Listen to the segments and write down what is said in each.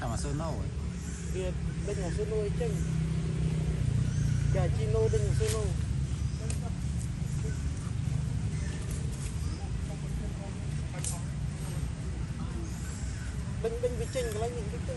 sama sono dia dengan sono ceng gaji no dengan sono bên bên vị trình cái lá nhìn cái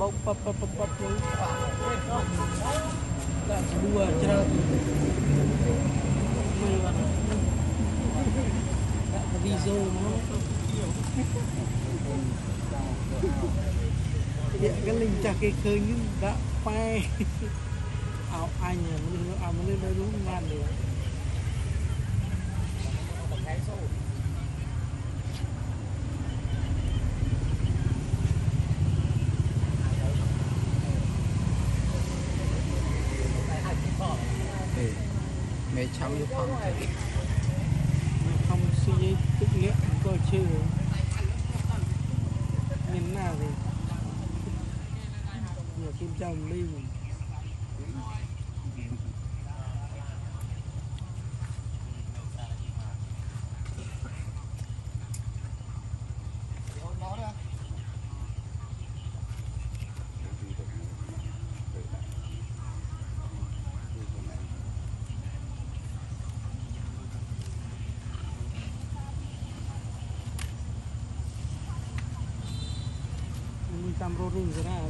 bốc bốc bốc bốc bốc luôn là đua chơi đã có video nó hiện cái linh chặt cây khơi nhưng đã phai áo anh à mình áo mình lên đây đúng ngàn được cháu yêu phong thì không suy nghĩ tức liệu coi chứ. Nhìn nào thì nhiều kim chồng đi mình राम्रो रुल्स र अब